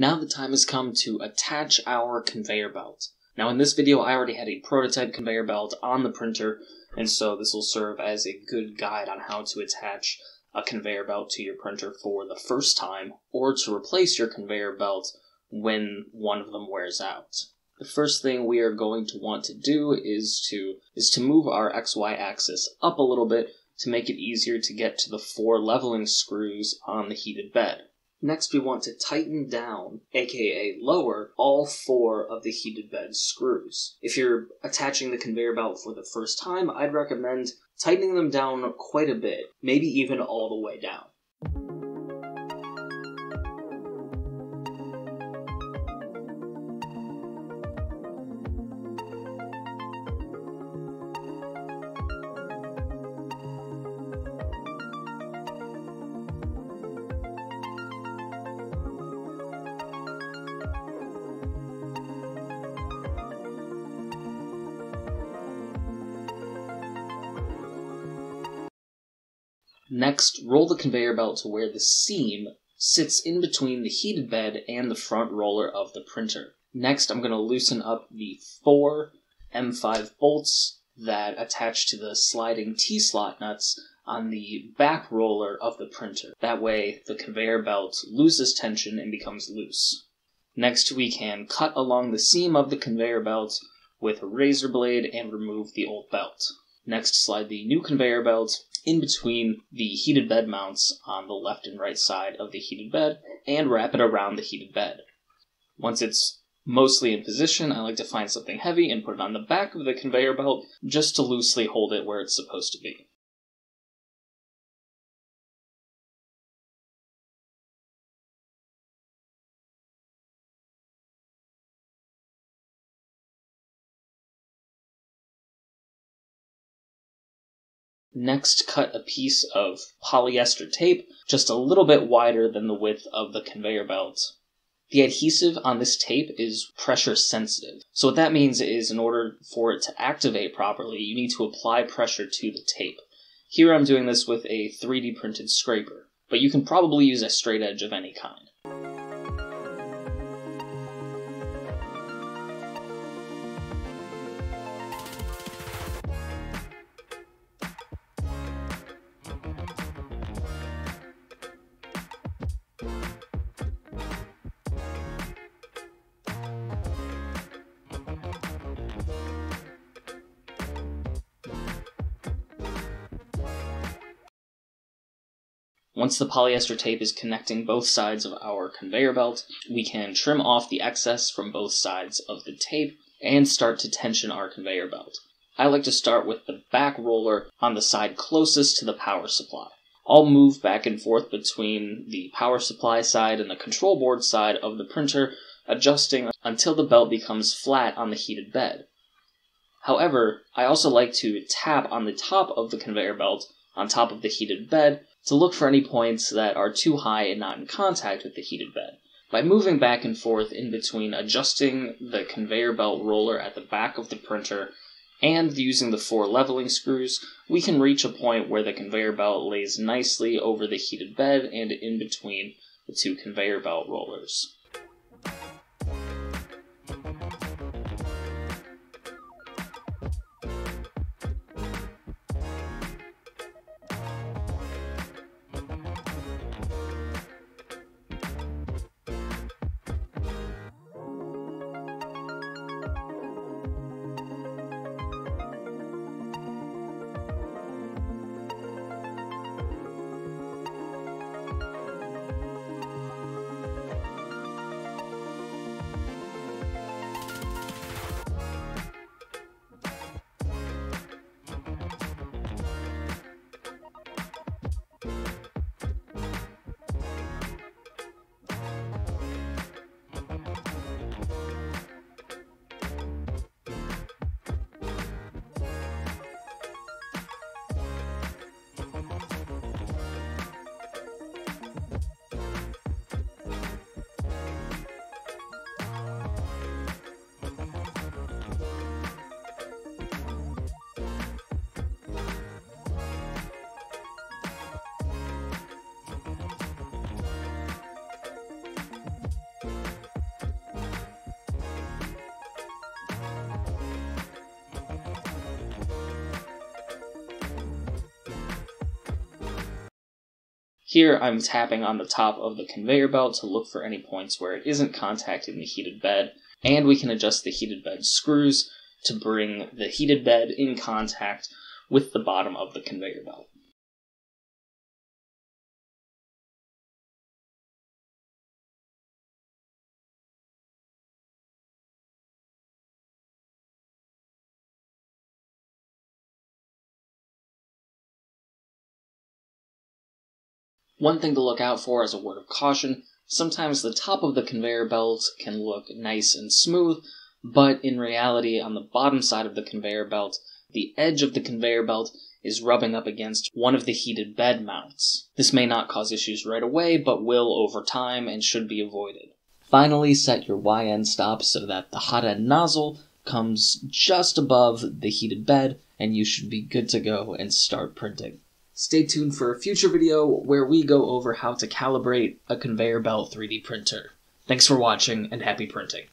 Now the time has come to attach our conveyor belt. Now in this video I already had a prototype conveyor belt on the printer, and so this will serve as a good guide on how to attach a conveyor belt to your printer for the first time, or to replace your conveyor belt when one of them wears out. The first thing we are going to want to do is to is to move our XY axis up a little bit to make it easier to get to the four leveling screws on the heated bed. Next we want to tighten down, aka lower, all four of the heated bed screws. If you're attaching the conveyor belt for the first time, I'd recommend tightening them down quite a bit, maybe even all the way down. Next, roll the conveyor belt to where the seam sits in between the heated bed and the front roller of the printer. Next, I'm going to loosen up the four M5 bolts that attach to the sliding T-slot nuts on the back roller of the printer. That way, the conveyor belt loses tension and becomes loose. Next, we can cut along the seam of the conveyor belt with a razor blade and remove the old belt. Next, slide the new conveyor belt in between the heated bed mounts on the left and right side of the heated bed and wrap it around the heated bed. Once it's mostly in position, I like to find something heavy and put it on the back of the conveyor belt just to loosely hold it where it's supposed to be. Next, cut a piece of polyester tape just a little bit wider than the width of the conveyor belt. The adhesive on this tape is pressure sensitive. So what that means is in order for it to activate properly, you need to apply pressure to the tape. Here I'm doing this with a 3D printed scraper, but you can probably use a straight edge of any kind. Once the polyester tape is connecting both sides of our conveyor belt, we can trim off the excess from both sides of the tape and start to tension our conveyor belt. I like to start with the back roller on the side closest to the power supply. I'll move back and forth between the power supply side and the control board side of the printer, adjusting until the belt becomes flat on the heated bed. However, I also like to tap on the top of the conveyor belt on top of the heated bed to look for any points that are too high and not in contact with the heated bed. By moving back and forth in between adjusting the conveyor belt roller at the back of the printer and using the four leveling screws, we can reach a point where the conveyor belt lays nicely over the heated bed and in between the two conveyor belt rollers. Here I'm tapping on the top of the conveyor belt to look for any points where it isn't contacting the heated bed, and we can adjust the heated bed screws to bring the heated bed in contact with the bottom of the conveyor belt. One thing to look out for as a word of caution sometimes the top of the conveyor belt can look nice and smooth, but in reality, on the bottom side of the conveyor belt, the edge of the conveyor belt is rubbing up against one of the heated bed mounts. This may not cause issues right away, but will over time and should be avoided. Finally, set your Y end stop so that the hot end nozzle comes just above the heated bed, and you should be good to go and start printing. Stay tuned for a future video where we go over how to calibrate a conveyor belt 3D printer. Thanks for watching and happy printing.